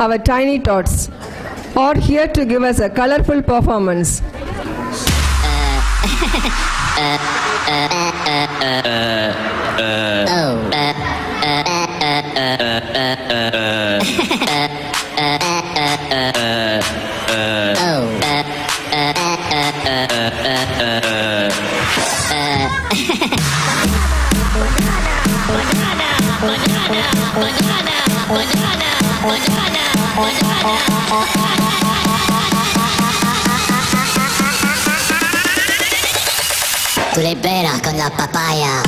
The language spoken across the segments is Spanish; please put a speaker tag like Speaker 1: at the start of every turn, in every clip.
Speaker 1: our tiny tots, are here to give us a colorful performance.
Speaker 2: Tú con la papaya.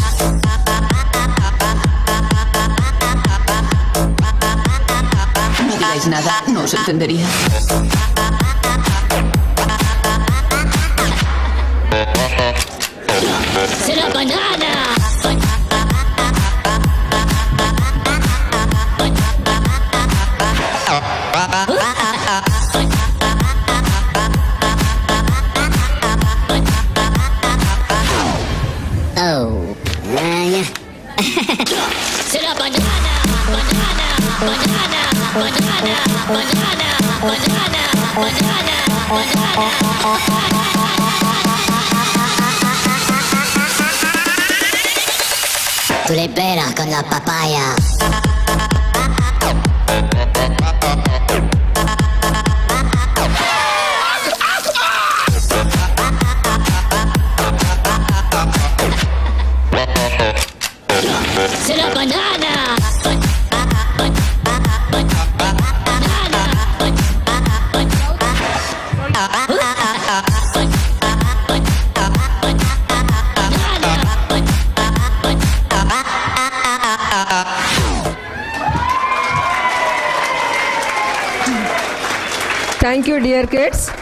Speaker 3: No digáis nada, no os entendería.
Speaker 2: ¡Será banana! ¡Será banana! ¡Banana! ¡Banana! ¡Banana! ¡Banana! ¡Banana! ¡Banana! Tú le con la papaya. ¡Será banana!
Speaker 1: Thank you, dear kids.